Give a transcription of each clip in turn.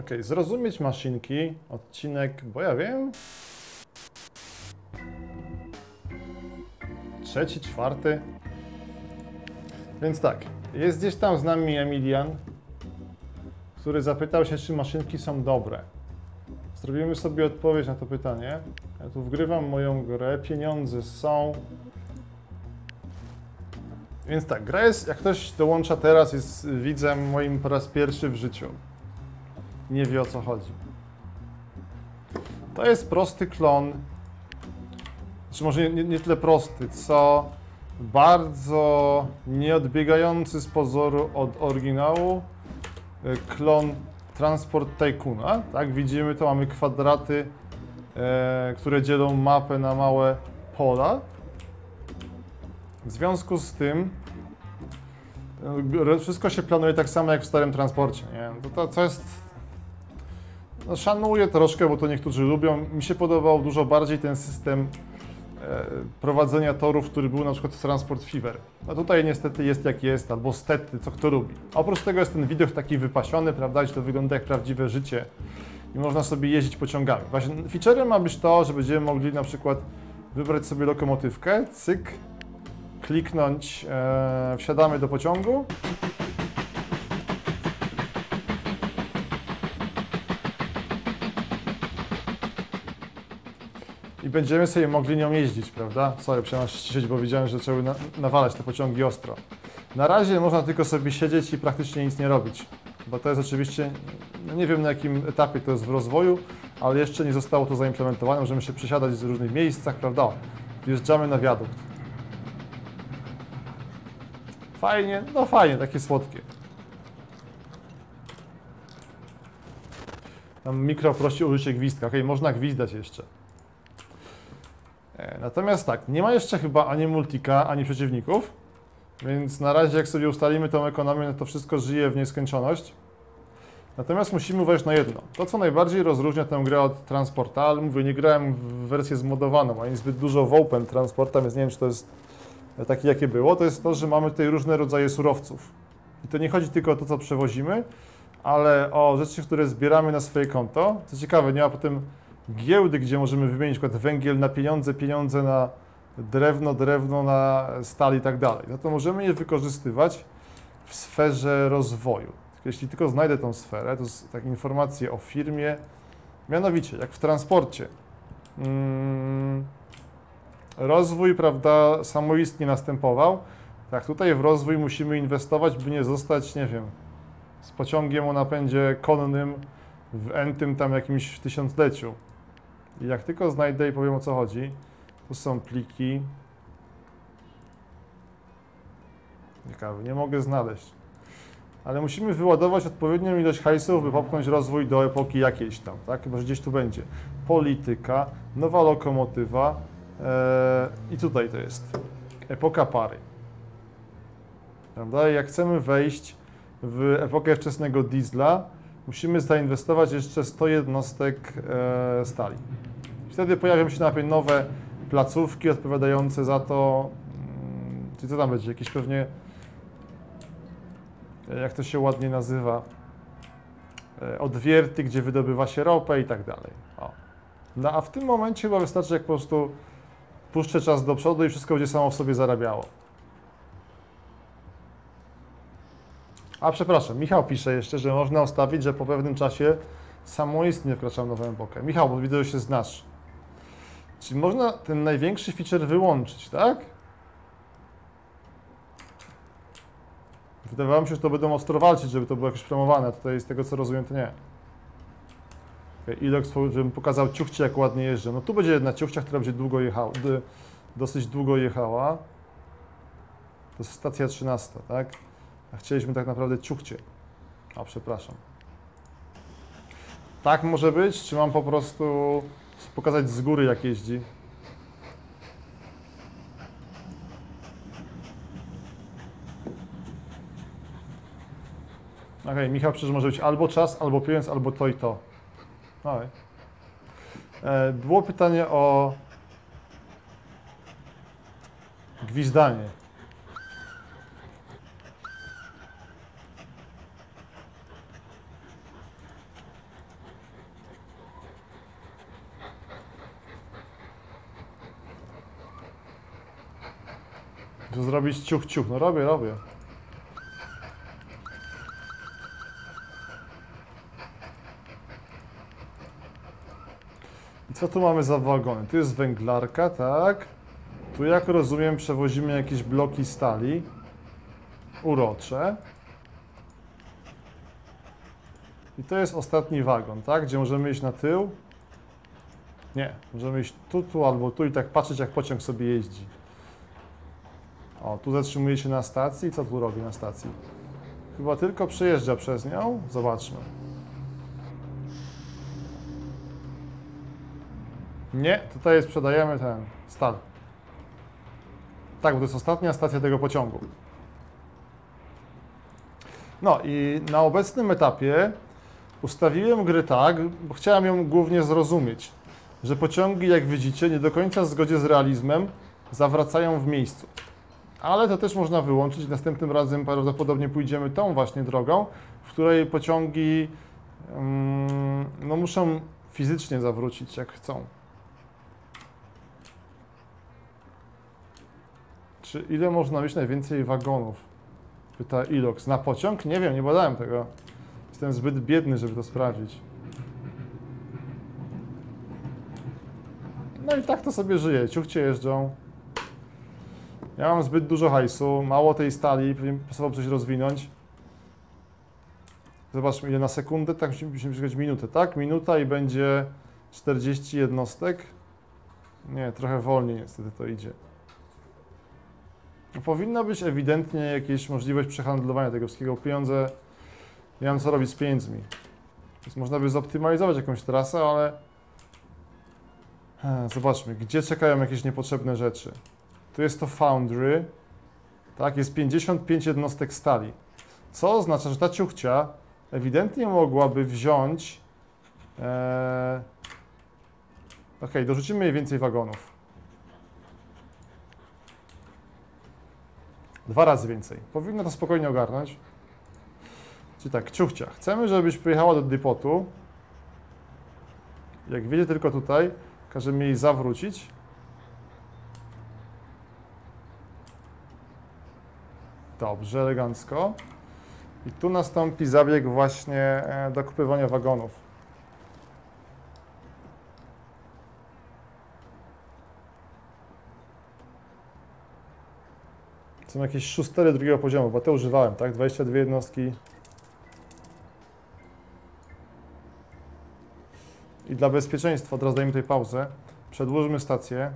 Ok, zrozumieć maszynki, odcinek, bo ja wiem. Trzeci, czwarty. Więc tak, jest gdzieś tam z nami Emilian, który zapytał się, czy maszynki są dobre. Zrobimy sobie odpowiedź na to pytanie. Ja tu wgrywam moją grę, pieniądze są. Więc tak, gra jest, jak ktoś dołącza teraz, jest widzem moim po raz pierwszy w życiu. Nie wie o co chodzi. To jest prosty klon, znaczy może nie, nie tyle prosty, co bardzo nieodbiegający z pozoru od oryginału e, klon Transport Tycoona. Tak, widzimy to, mamy kwadraty, e, które dzielą mapę na małe pola. W związku z tym e, wszystko się planuje tak samo jak w starym transporcie. Nie? To, to, co jest. No, szanuję troszkę, bo to niektórzy lubią. Mi się podobał dużo bardziej ten system e, prowadzenia torów, który był na przykład Transport Fever. No tutaj niestety jest jak jest, albo stety, co kto lubi. Oprócz tego jest ten widok taki wypasiony, prawda, że to wygląda jak prawdziwe życie i można sobie jeździć pociągami. Właśnie featurem ma być to, że będziemy mogli na przykład wybrać sobie lokomotywkę, cyk, kliknąć, e, wsiadamy do pociągu. I będziemy sobie mogli nią jeździć, prawda? Sorry, musiałem ściszyć, bo widziałem, że trzeba na, nawalać te pociągi ostro. Na razie można tylko sobie siedzieć i praktycznie nic nie robić, bo to jest oczywiście, no nie wiem na jakim etapie to jest w rozwoju, ale jeszcze nie zostało to zaimplementowane. Możemy się przesiadać w różnych miejscach, prawda? Wjeżdżamy na wiadukt. Fajnie, no fajnie, takie słodkie. Tam mikro prosi o użycie gwizdka. Ok, można gwizdać jeszcze. E, Natomiast tak, nie ma jeszcze chyba ani multika, ani przeciwników, więc na razie jak sobie ustalimy tą ekonomię, no to wszystko żyje w nieskończoność. Natomiast musimy uważać na jedno. To, co najbardziej rozróżnia tę grę od Transporta, ale mówię, nie grałem w wersję zmodowaną, ani zbyt dużo w Open Transporta, więc nie wiem, czy to jest takie, jakie było, to jest to, że mamy tutaj różne rodzaje surowców. I to nie chodzi tylko o to, co przewozimy, ale o rzeczy, które zbieramy na swoje konto. Co ciekawe, nie ma potem giełdy, gdzie możemy wymienić przykład węgiel na pieniądze, pieniądze na drewno, drewno na stal i tak dalej. No to możemy je wykorzystywać w sferze rozwoju. Jeśli tylko znajdę tą sferę, to jest takie informacje o firmie, mianowicie jak w transporcie. Mm, rozwój, prawda, samoistnie następował. Tak, tutaj w rozwój musimy inwestować, by nie zostać, nie wiem, z pociągiem o napędzie konnym w entym tam jakimś tysiącleciu. I jak tylko znajdę i powiem o co chodzi, tu są pliki. Ciekawe, nie mogę znaleźć. Ale musimy wyładować odpowiednią ilość hajsów, by popchnąć rozwój do epoki jakiejś tam, tak? Chyba, gdzieś tu będzie. Polityka, nowa lokomotywa ee, i tutaj to jest. Epoka pary. Prawda? Jak chcemy wejść w epokę wczesnego diesla, musimy zainwestować jeszcze 100 jednostek e, stali. Wtedy pojawią się najpierw nowe placówki odpowiadające za to, mm, czyli co tam będzie, jakieś pewnie, e, jak to się ładnie nazywa, e, odwierty, gdzie wydobywa się ropę i tak dalej. O. No a w tym momencie chyba wystarczy, jak po prostu puszczę czas do przodu i wszystko będzie samo w sobie zarabiało. A przepraszam, Michał pisze jeszcze, że można ustawić, że po pewnym czasie samoistnie wkraczam nową epokę. Michał, bo widzę, że się znasz. Czyli można ten największy feature wyłączyć, tak? Wydawało mi się, że to będą ostro walczyć, żeby to było jakoś promowane. Tutaj z tego co rozumiem, to nie. Okay, Ilox, żebym pokazał ciuchcie, jak ładnie jeżdżę. No tu będzie jedna ciuchcia, która będzie długo jechała, dosyć długo jechała. To jest stacja 13, tak? A chcieliśmy tak naprawdę ciuchcie. A przepraszam. Tak może być? Czy mam po prostu pokazać z góry, jak jeździ? Okej, okay, Michał przecież może być albo czas, albo pieniądz, albo to i to. Okay. E, było pytanie o gwizdanie. Zrobić ciuch, ciuch. No robię, robię. I co tu mamy za wagony? Tu jest węglarka, tak? Tu jak rozumiem przewozimy jakieś bloki stali. Urocze. I to jest ostatni wagon, tak? Gdzie możemy iść na tył. Nie, możemy iść tu, tu albo tu i tak patrzeć jak pociąg sobie jeździ. O, tu zatrzymuje się na stacji. Co tu robi na stacji? Chyba tylko przejeżdża przez nią. Zobaczmy. Nie, tutaj sprzedajemy ten stal. Tak, bo to jest ostatnia stacja tego pociągu. No i na obecnym etapie ustawiłem gry tak, bo chciałem ją głównie zrozumieć, że pociągi, jak widzicie, nie do końca w zgodzie z realizmem zawracają w miejscu. Ale to też można wyłączyć. Następnym razem prawdopodobnie pójdziemy tą właśnie drogą, w której pociągi mm, no, muszą fizycznie zawrócić, jak chcą. Czy ile można mieć najwięcej wagonów? Pyta Ilox. Na pociąg? Nie wiem, nie badałem tego. Jestem zbyt biedny, żeby to sprawdzić. No i tak to sobie żyje. Ciuchcie jeżdżą. Ja mam zbyt dużo hajsu, mało tej stali, pewnie pasowało coś rozwinąć. Zobaczmy ile na sekundę, tak musimy, musimy czekać minutę, tak? Minuta i będzie 40 jednostek. Nie, trochę wolniej niestety to idzie. Powinna być ewidentnie jakaś możliwość przehandlowania tego wszystkiego. Pieniądze, nie mam co robić z pieniędzmi. Więc można by zoptymalizować jakąś trasę, ale... Ech, Zobaczmy, gdzie czekają jakieś niepotrzebne rzeczy. Tu jest to foundry, tak, jest 55 jednostek stali, co oznacza, że ta ciuchcia ewidentnie mogłaby wziąć, e... ok, dorzucimy jej więcej wagonów. Dwa razy więcej. Powinno to spokojnie ogarnąć. Czyli tak, ciuchcia. Chcemy, żebyś pojechała do depotu. Jak wiedzie tylko tutaj, każemy jej zawrócić. Dobrze, elegancko. I tu nastąpi zabieg właśnie e, dokupywania wagonów. Są jakieś szóstery drugiego poziomu, bo te używałem, tak? 22 jednostki. I dla bezpieczeństwa, teraz dajmy tutaj pauzę. Przedłużmy stację.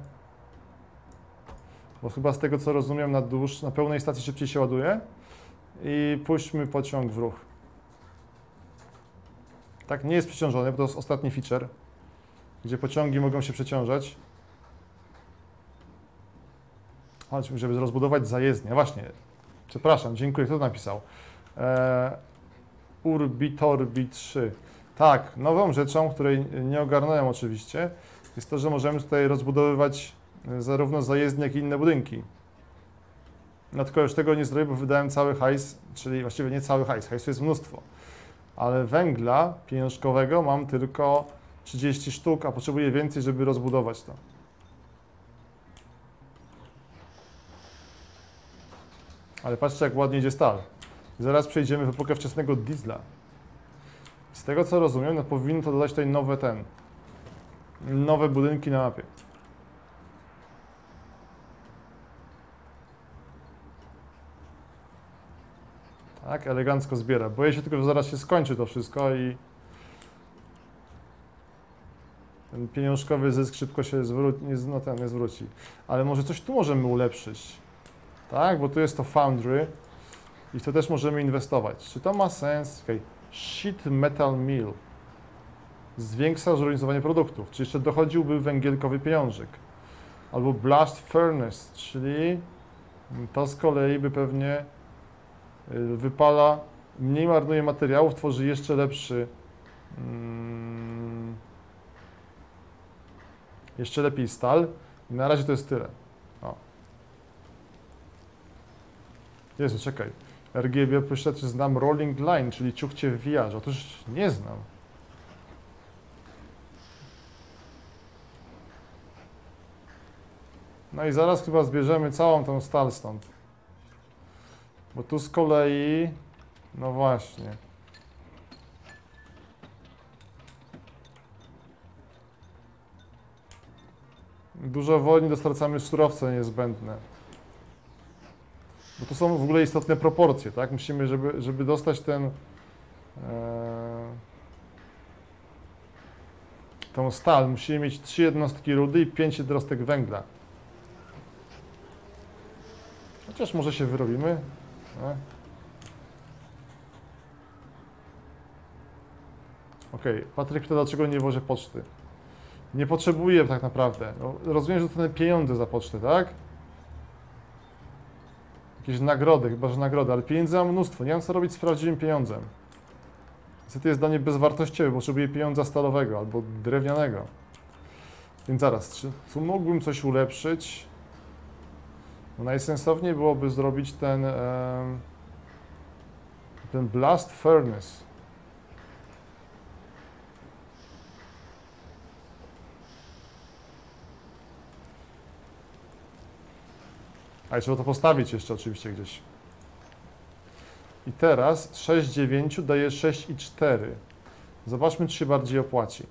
Bo chyba z tego co rozumiem, na, dłuż, na pełnej stacji szybciej się ładuje. I puśćmy pociąg w ruch. Tak, nie jest przeciążony, bo to jest ostatni feature, gdzie pociągi mogą się przeciążać. Chodźmy, żeby rozbudować zajezdnię. Właśnie, przepraszam, dziękuję. Kto to napisał? Eee, Urbitorbi 3. Tak, nową rzeczą, której nie ogarnąłem oczywiście, jest to, że możemy tutaj rozbudowywać zarówno zajezdnie, jak i inne budynki. No tylko już tego nie zrobię, bo wydałem cały hajs, czyli właściwie nie cały hajs, hajsu jest mnóstwo. Ale węgla pieniążkowego mam tylko 30 sztuk, a potrzebuję więcej, żeby rozbudować to. Ale patrzcie, jak ładnie idzie stal. Zaraz przejdziemy w epokę wczesnego diesla. Z tego co rozumiem, no powinno to dodać tutaj nowe ten, nowe budynki na mapie. Tak, elegancko zbiera. Boję się tylko, że zaraz się skończy to wszystko i ten pieniążkowy zysk szybko się zwróci, nie, no ten, nie zwróci. Ale może coś tu możemy ulepszyć. Tak, bo tu jest to foundry i to też możemy inwestować. Czy to ma sens? Okay. Sheet metal mill. Zwiększa zróżnicowanie produktów. Czy jeszcze dochodziłby węgielkowy pieniążek? Albo blast furnace, czyli to z kolei by pewnie wypala, mniej marnuje materiałów, tworzy jeszcze lepszy, mm, jeszcze lepiej stal. I na razie to jest tyle. O. Jezu, czekaj. RGB pysze, czy znam Rolling Line, czyli ciuchcie w VR. Otóż nie znam. No i zaraz chyba zbierzemy całą tą stal stąd. Bo tu z kolei... No właśnie. Dużo wolniej dostarczamy surowce niezbędne. Bo to są w ogóle istotne proporcje, tak? Musimy, żeby, żeby dostać ten... E, tą stal, musimy mieć 3 jednostki rudy i 5 jednostek węgla. Chociaż może się wyrobimy. No. Okej, okay. Patryk pyta, dlaczego nie wożę poczty. Nie potrzebuję tak naprawdę. No, rozumiem, że dostanę pieniądze za pocztę, tak? Jakieś nagrody, chyba że nagrody, ale pieniędzy mam mnóstwo. Nie mam co robić z prawdziwym pieniądzem. Niestety jest dla mnie bezwartościowy, potrzebuję pieniądza stalowego albo drewnianego. Więc zaraz, czy tu mógłbym coś ulepszyć? Najsensowniej byłoby zrobić ten, ten Blast Furnace. A trzeba to postawić jeszcze oczywiście gdzieś. I teraz 6,9 daje 6,4. Zobaczmy, czy się bardziej opłaci.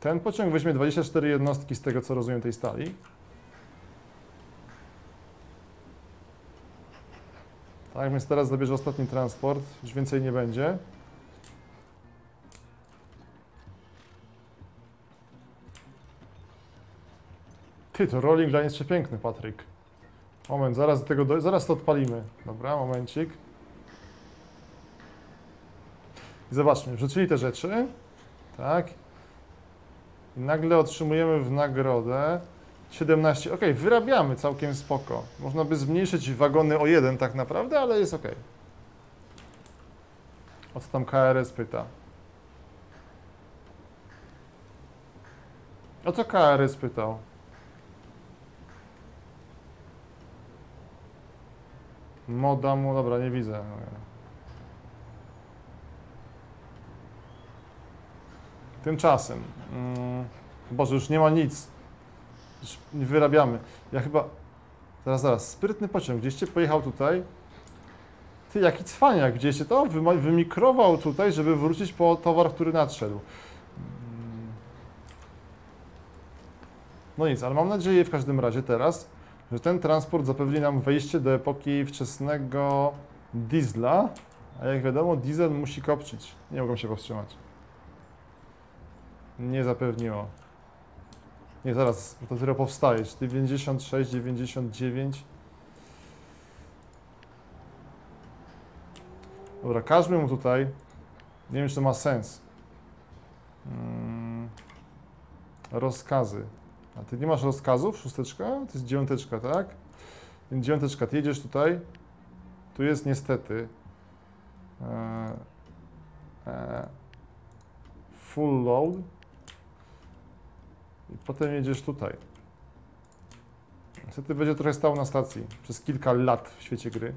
Ten pociąg weźmie 24 jednostki z tego, co rozumiem, tej stali. Tak, więc teraz zabierze ostatni transport, już więcej nie będzie. Ty, to rolling line jest przepiękny, Patryk. Moment, zaraz do tego, do, zaraz to odpalimy. Dobra, momencik. I zobaczmy, wrzucili te rzeczy, tak. I nagle otrzymujemy w nagrodę 17. Ok, wyrabiamy całkiem spoko. Można by zmniejszyć wagony o jeden tak naprawdę, ale jest ok. O co tam KRS pyta? O co KRS pytał? Moda mu, dobra, nie widzę. Tymczasem, mm, Boże, już nie ma nic. Nie wyrabiamy. Ja chyba, zaraz, zaraz, sprytny pociąg, gdzieście pojechał tutaj. Ty, jaki cwaniak, gdzieście to wymikrował tutaj, żeby wrócić po towar, który nadszedł. No nic, ale mam nadzieję w każdym razie teraz, że ten transport zapewni nam wejście do epoki wczesnego diesla, a jak wiadomo, diesel musi kopcić. Nie mogą się powstrzymać. Nie zapewniło. Nie, zaraz, to dopiero powstaje. 96, 99. Dobra, każmy mu tutaj. Nie wiem, czy to ma sens. Hmm. Rozkazy. A ty nie masz rozkazów? Szósteczka? To jest dziewiąteczka, tak? Dziewiąteczka, ty jedziesz tutaj. Tu jest niestety e, e, full load. I potem jedziesz tutaj. Niestety będzie trochę stał na stacji przez kilka lat w świecie gry.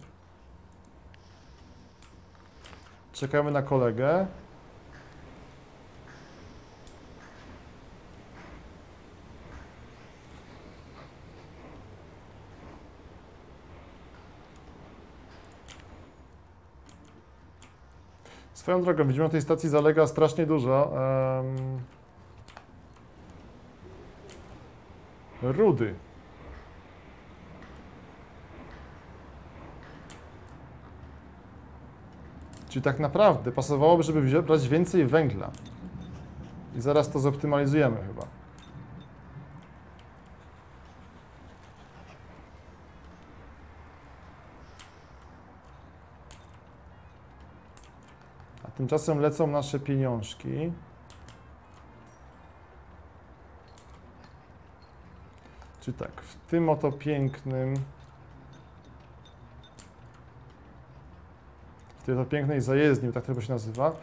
Czekamy na kolegę. Swoją drogą, widzimy, na tej stacji zalega strasznie dużo. Um, rudy. Czyli tak naprawdę pasowałoby, żeby brać więcej węgla. I zaraz to zoptymalizujemy chyba. A tymczasem lecą nasze pieniążki. Czy tak, w tym oto pięknym, w tej oto pięknej zajezdni, tak to się nazywa,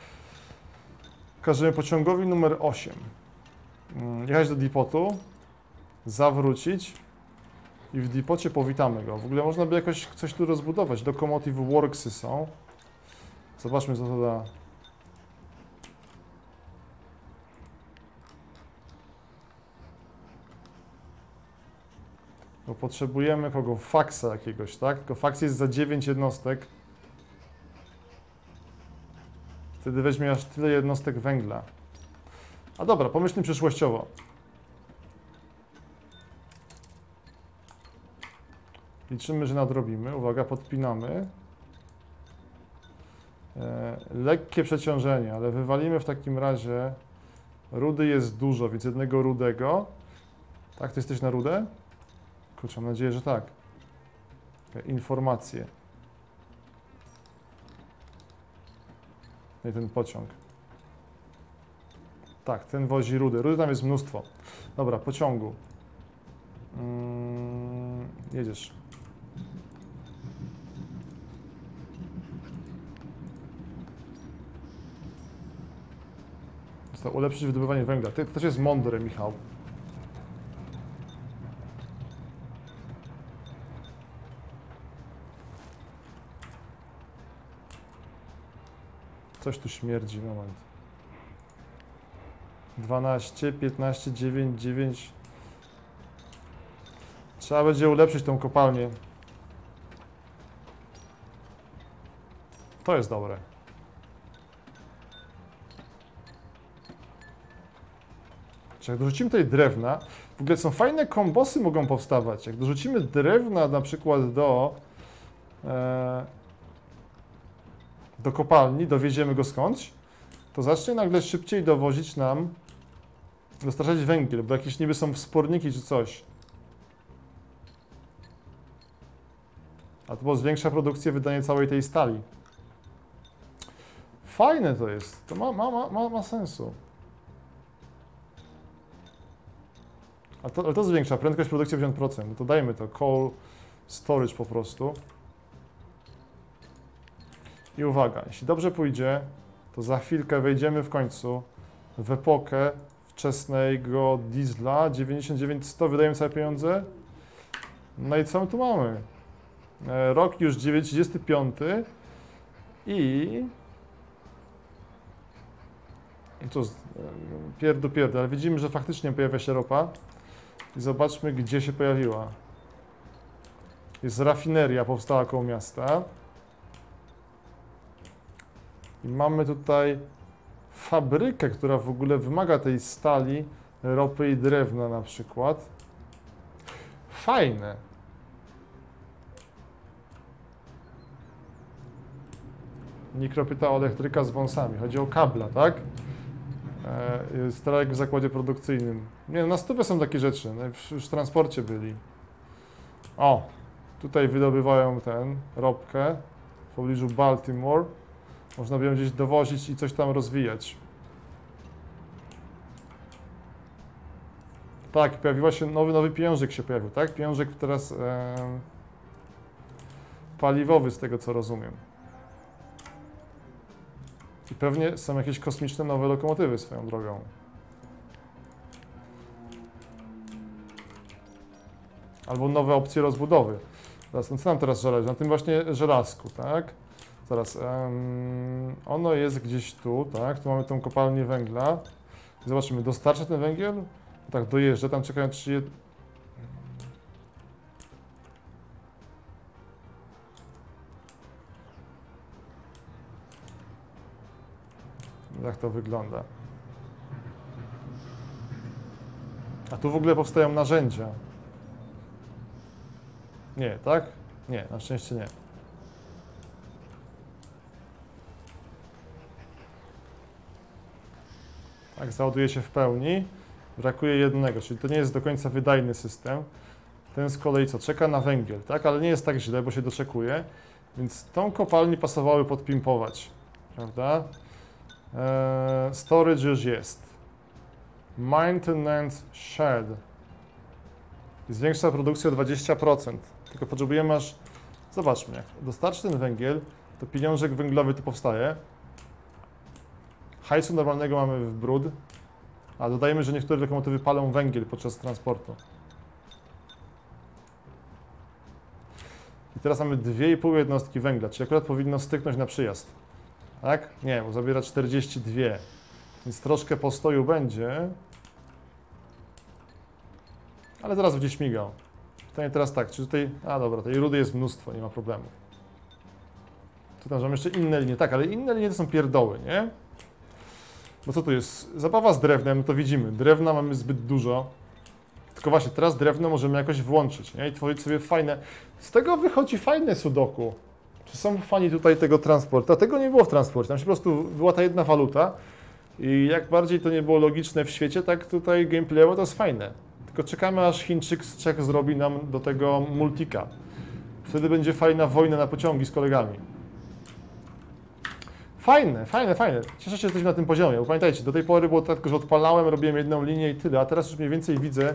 każemy pociągowi numer 8 mm, jechać do dipotu, zawrócić i w dipocie powitamy go. W ogóle można by jakoś coś tu rozbudować. Locomotive Worksy są. Zobaczmy, co to da. Bo potrzebujemy kogo? Faksa jakiegoś, tak? Tylko faks jest za 9 jednostek. Wtedy weźmie aż tyle jednostek węgla. A dobra, pomyślmy przyszłościowo. Liczymy, że nadrobimy. Uwaga, podpinamy. E, lekkie przeciążenie, ale wywalimy w takim razie. Rudy jest dużo, więc jednego rudego. Tak, ty jesteś na rudę? Kurczę, mam nadzieję, że tak. Informacje. Nie ten pociąg. Tak, ten wozi rudy. Rudy tam jest mnóstwo. Dobra, pociągu. Mm, jedziesz. Został ulepszyć wydobywanie węgla. Ty, też jest mądre, Michał. Coś tu śmierdzi, moment. 12, 15, 9, 9. Trzeba będzie ulepszyć tą kopalnię. To jest dobre. Czy jak dorzucimy tutaj drewna, w ogóle są fajne kombosy mogą powstawać. Jak dorzucimy drewna na przykład do e, do kopalni, dowieziemy go skądś, to zacznie nagle szybciej dowozić nam, dostarczać węgiel, bo jakieś niby są wsporniki czy coś. A to było zwiększa produkcję, wydanie całej tej stali. Fajne to jest. To ma, ma, ma, ma, sensu. A to, ale to zwiększa prędkość produkcji o 50%. No to dajmy to. Coal storage po prostu. I uwaga, jeśli dobrze pójdzie, to za chwilkę wejdziemy w końcu w epokę wczesnego diesla 99-100, wydajemy całe pieniądze. No i co my tu mamy? E, Rok już 95 i z- e, pierdu pierdu, ale widzimy, że faktycznie pojawia się ropa i zobaczmy, gdzie się pojawiła. Jest rafineria, powstała koło miasta. I mamy tutaj fabrykę, która w ogóle wymaga tej stali, ropy i drewna na przykład. Fajne. Nikro pyta o elektryka z wąsami. Chodzi o kabla, tak? E, Strajk w zakładzie produkcyjnym. Nie, na stówę są takie rzeczy. no, Już już w transporcie byli. O, tutaj wydobywają ten, ropkę w pobliżu Baltimore. Można by ją gdzieś dowozić i coś tam rozwijać. Tak, pojawiła się nowy, nowy pieniążek się pojawił, tak? Pieniążek teraz em, paliwowy, z tego co rozumiem. I pewnie są jakieś kosmiczne nowe lokomotywy swoją drogą. Albo nowe opcje rozbudowy. Zaraz, no co nam teraz zależy? Na tym właśnie żelazku, tak? Zaraz, em, ono jest gdzieś tu, tak? Tu mamy tą kopalnię węgla. Zobaczymy, dostarcza ten węgiel? Tak, dojeżdża, tam czekają 3... Jak to wygląda? A tu w ogóle powstają narzędzia. Nie, tak? Nie, na szczęście nie. Tak, załaduje się w pełni. Brakuje jednego, czyli to nie jest do końca wydajny system. Ten z kolei co, czeka na węgiel, tak? Ale nie jest tak źle, bo się doczekuje. Więc tą kopalnię pasowały podpimpować, prawda? Eee, storage już jest. Maintenance shed. Zwiększa produkcję o 20%. Tylko potrzebujemy aż... Zobaczmy, jak dostarczy ten węgiel, to pieniążek węglowy tu powstaje. Hajsu normalnego mamy w brud, a dodajemy, że niektóre lokomotywy palą węgiel podczas transportu. I teraz mamy 2,5 jednostki węgla, czyli akurat powinno styknąć na przyjazd. Tak? Nie, bo zabiera 42. Więc troszkę postoju będzie. Ale zaraz będzie śmigał. Pytanie teraz tak, czy tutaj... A dobra, tej rudy jest mnóstwo, nie ma problemu. Tu tam, że mam jeszcze inne linie. Tak, ale inne linie to są pierdoły, nie? Bo co tu jest? Zabawa z drewnem, to widzimy. Drewna mamy zbyt dużo. Tylko właśnie, teraz drewno możemy jakoś włączyć, nie? I tworzyć sobie fajne... Z tego wychodzi fajne sudoku. Czy są fani tutaj tego transportu? A tego nie było w transporcie. Tam się po prostu była ta jedna waluta. I jak bardziej to nie było logiczne w świecie, tak tutaj gameplayowo to jest fajne. Tylko czekamy, aż Chińczyk z Czech zrobi nam do tego multika. Wtedy będzie fajna wojna na pociągi z kolegami. Fajne, fajne, fajne. Cieszę się, że jesteśmy na tym poziomie. Bo pamiętajcie, do tej pory było tak, że odpalałem, robiłem jedną linię i tyle, a teraz już mniej więcej widzę,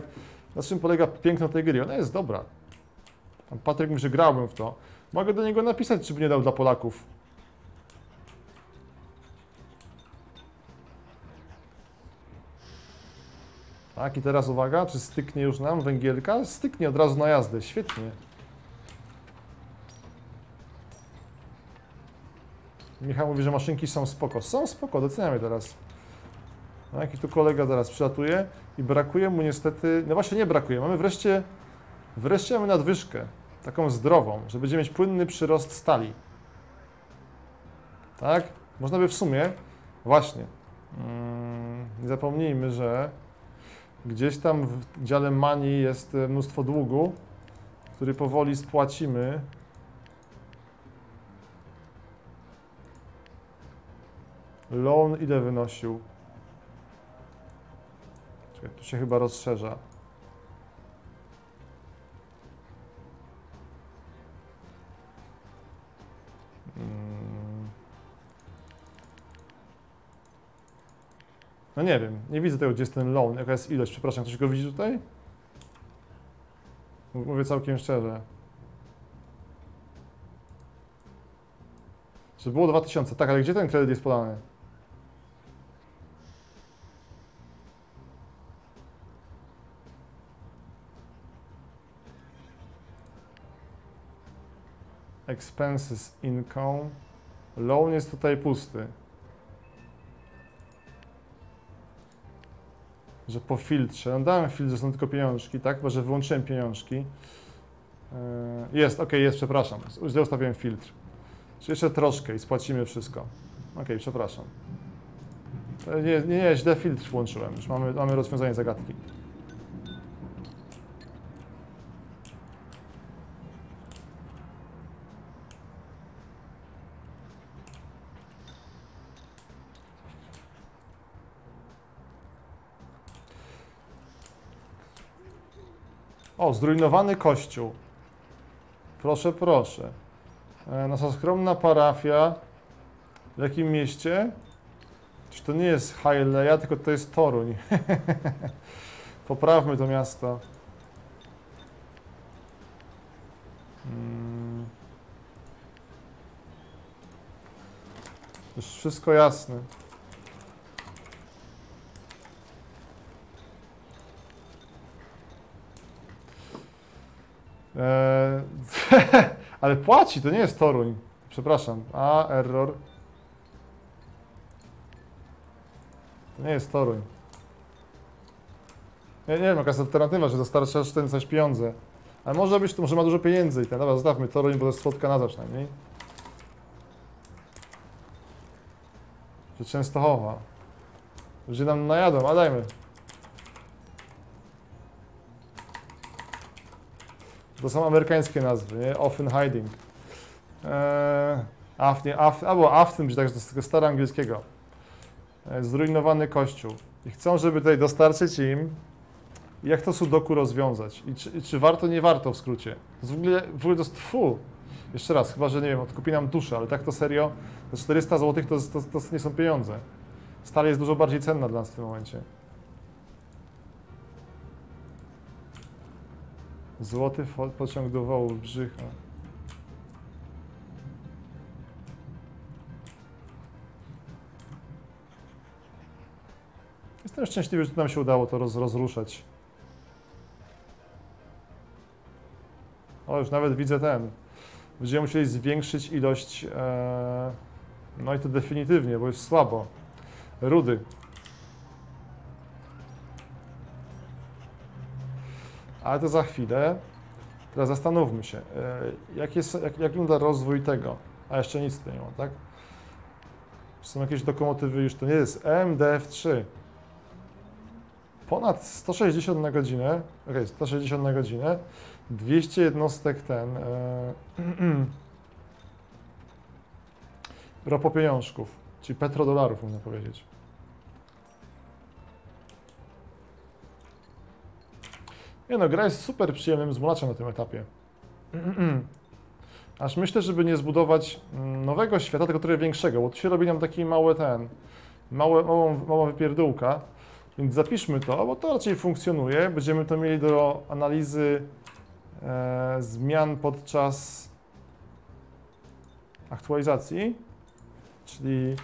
na czym polega piękno tej gry. Ona jest dobra. Pan Patryk mówi, że grałbym w to. Mogę do niego napisać, czy by nie dał dla Polaków. Tak, i teraz uwaga, czy styknie już nam węgielka? Styknie od razu na jazdę, świetnie. Michał mówi, że maszynki są spoko. Są spoko, doceniamy teraz. No, jaki tu kolega zaraz przylatuje i brakuje mu niestety, no właśnie nie brakuje, mamy wreszcie, wreszcie mamy nadwyżkę, taką zdrową, że będziemy mieć płynny przyrost stali. Tak? Można by w sumie, właśnie, mm, nie zapomnijmy, że gdzieś tam w dziale mani jest mnóstwo długu, który powoli spłacimy. Loan ile wynosił? Czekaj, tu się chyba rozszerza. Mm. No nie wiem, nie widzę tego, gdzie jest ten loan. Jaka jest ilość? Przepraszam, ktoś go widzi tutaj? Mówię całkiem szczerze. Że było 2000, tak, ale gdzie ten kredyt jest podany? Expenses, income. Loan jest tutaj pusty. Że po filtrze. No dałem filtr, że są tylko pieniążki, tak? Chyba, że wyłączyłem pieniążki. Yy, Jest, ok, jest, przepraszam. Źle filtr. Jeszcze troszkę i spłacimy wszystko. Ok, przepraszam. E, Nie, nie, nie, źle filtr włączyłem. Już mamy, mamy rozwiązanie zagadki. O, zrujnowany kościół. Proszę, proszę. E, Nasza skromna parafia. W jakim mieście? Czy to nie jest Hialeah, tylko to jest Toruń. Poprawmy to miasto. Mm. Już wszystko jasne. Eee, ale płaci, to nie jest Toruń. Przepraszam. A, error. To nie jest Toruń. Nie wiem, jaka jest alternatywa, że dostarczasz ten coś pieniądze. Ale może być to, może ma dużo pieniędzy i ten. Dobra, zostawmy Toruń, bo to jest słodka nazwa przynajmniej. Że Częstochowa. Ludzie nam najadą, a dajmy. To są amerykańskie nazwy, nie? Often hiding. Eee, af, nie, af, albo aften, będzie tak, z tego staro angielskiego. Eee, zrujnowany kościół. I chcą, żeby tutaj dostarczyć im, jak to sudoku rozwiązać. I czy, i czy warto, nie warto w skrócie. To w ogóle, w ogóle to jest fu. Jeszcze raz, chyba, że nie wiem, odkupi nam duszę, ale tak to serio, to 400 zł to, to, to nie są pieniądze. Stal jest dużo bardziej cenna dla nas w tym momencie. Złoty pociąg do wołu Brzycha. Jestem szczęśliwy, że nam się udało to roz, rozruszać. O, już nawet widzę ten. Będziemy musieli zwiększyć ilość. E, no i to definitywnie, bo jest słabo. Rudy. Ale to za chwilę. Teraz zastanówmy się, e, jak, jest, jak, jak wygląda rozwój tego, a jeszcze nic tu nie ma, tak? Są jakieś lokomotywy, już to nie jest MDF3. Ponad 160 na godzinę, ok, 160 na godzinę, 200 jednostek ten, e, ropopieniążków, czyli petrodolarów można powiedzieć. Nie no, gra jest super przyjemnym zmulaczem na tym etapie. Aż myślę, żeby nie zbudować mm, nowego świata, tylko trochę większego, bo tu się robi nam taki mały ten, małe, małą, mała wypierdółka, więc zapiszmy to, bo to raczej funkcjonuje. Będziemy to mieli do analizy e, zmian podczas aktualizacji, czyli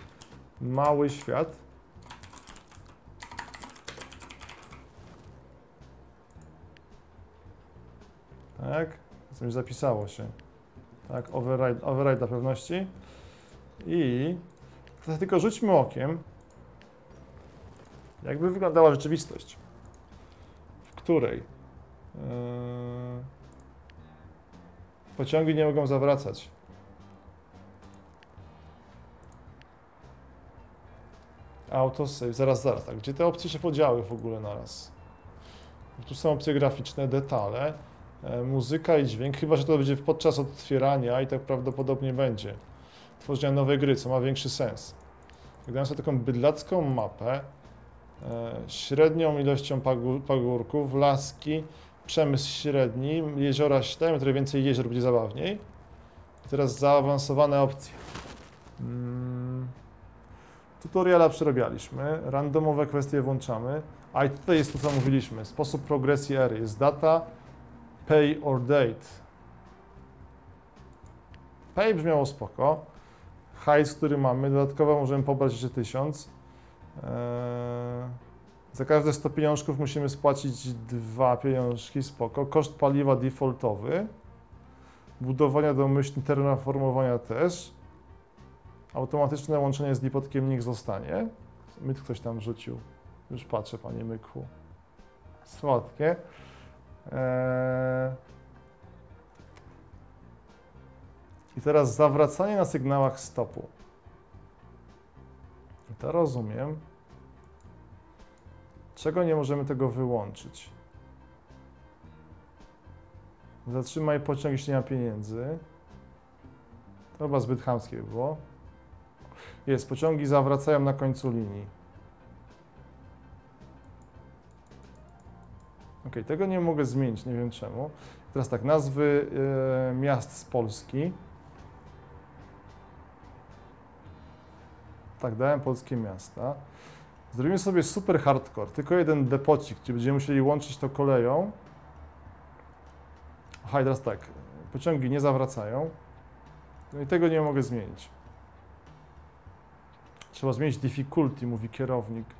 mały świat. Tak, coś zapisało się. Tak, override, override dla pewności. I tylko rzućmy okiem, jakby wyglądała rzeczywistość, w której yy, pociągi nie mogą zawracać. Autosave, zaraz, zaraz, tak, gdzie te opcje się podziały w ogóle naraz? Tu są opcje graficzne, detale, muzyka i dźwięk, chyba, że to będzie podczas otwierania i tak prawdopodobnie będzie. Tworzenia nowej gry, co ma większy sens. Jak dałem sobie taką bydlacką mapę, e, średnią ilością pagór, pagórków, laski, przemysł średni, jeziora średnie, trochę więcej jezior będzie zabawniej. Teraz zaawansowane opcje. Mm. Tutoriala przerabialiśmy, randomowe kwestie włączamy, a i tutaj jest to, co mówiliśmy, sposób progresji ery. Jest data, pay or date. Pay brzmiało spoko. Hajs, który mamy, dodatkowo możemy pobrać jeszcze 1000. Eee, za każde 100 pieniążków musimy spłacić dwa pieniążki, spoko. Koszt paliwa defaultowy. Budowania domyślnie, terraformowania też. Automatyczne łączenie z lipotkiem niech zostanie. Myt ktoś tam rzucił. Już patrzę, panie Myku. Słodkie. Eee... I teraz zawracanie na sygnałach stopu. I to rozumiem. Czego nie możemy tego wyłączyć? Zatrzymaj pociąg, jeśli nie ma pieniędzy. To chyba zbyt chamskie było. Jest, pociągi zawracają na końcu linii. Ok, tego nie mogę zmienić, nie wiem czemu. Teraz tak, nazwy e, miast z Polski. Tak, dałem polskie miasta. Zrobimy sobie super hardcore, tylko jeden depocik, gdzie będziemy musieli łączyć to koleją. Aha, i teraz tak, pociągi nie zawracają. No i tego nie mogę zmienić. Trzeba zmienić difficulty, mówi kierownik.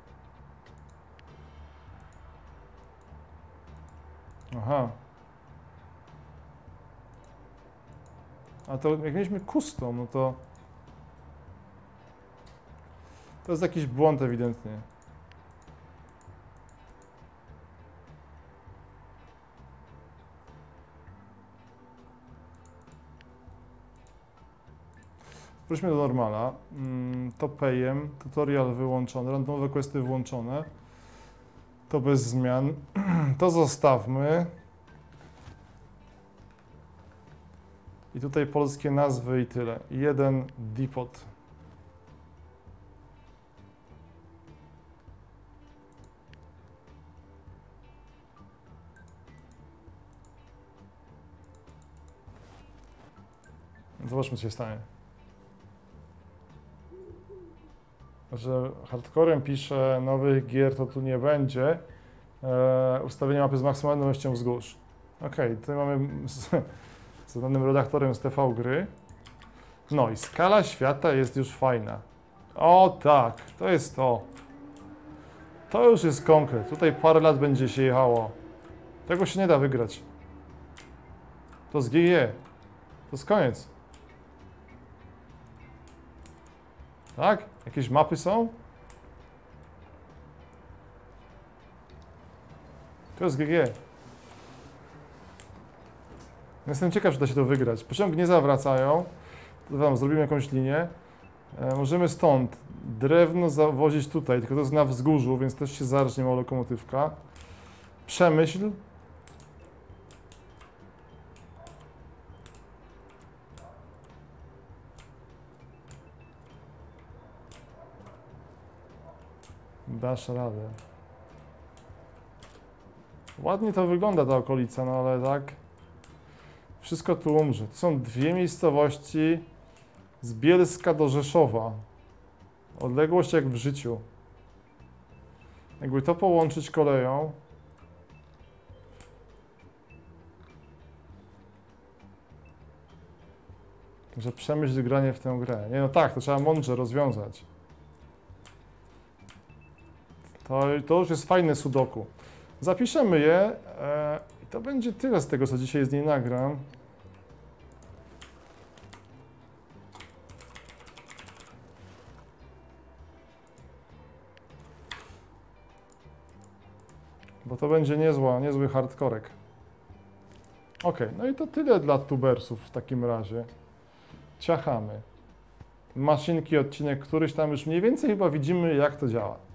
Aha. A to jak mieliśmy custom, no to... To jest jakiś błąd ewidentnie. Wróćmy do normala. Mm, to payem, tutorial wyłączony, randomowe questy włączone. To bez zmian. To zostawmy. I tutaj polskie nazwy i tyle. Jeden depot. Zobaczmy, co się stanie. Że hardcorem pisze nowych gier to tu nie będzie. E, ustawienie mapy z maksymalną ilością wzgórz. Ok, tutaj mamy z, danym redaktorem z TV gry. No i skala świata jest już fajna. O tak, to jest to. To już jest konkret. Tutaj parę lat będzie się jechało. Tego się nie da wygrać. To z GG. To jest koniec. Tak? Jakieś mapy są? To jest GG. Jestem ciekaw, czy da się to wygrać. Pociąg nie zawracają. Wam zrobimy jakąś linię. E, możemy stąd drewno zawozić tutaj, tylko to jest na wzgórzu, więc też się zarżnie mała lokomotywka. Przemyśl. Dasz radę. Ładnie to wygląda ta okolica, no ale tak. Wszystko tu umrze. To są dwie miejscowości z Bielska do Rzeszowa. Odległość jak w życiu. Jakby to połączyć koleją. Że przemyśl granie w tę grę. Nie no tak, to trzeba mądrze rozwiązać. To, to już jest fajne sudoku. Zapiszemy je e, i to będzie tyle z tego, co dzisiaj z niej nagram. Bo to będzie niezła, niezły hardkorek. Ok, no i to tyle dla tubersów w takim razie. Ciachamy. Maszynki, odcinek któryś tam już mniej więcej chyba widzimy, jak to działa.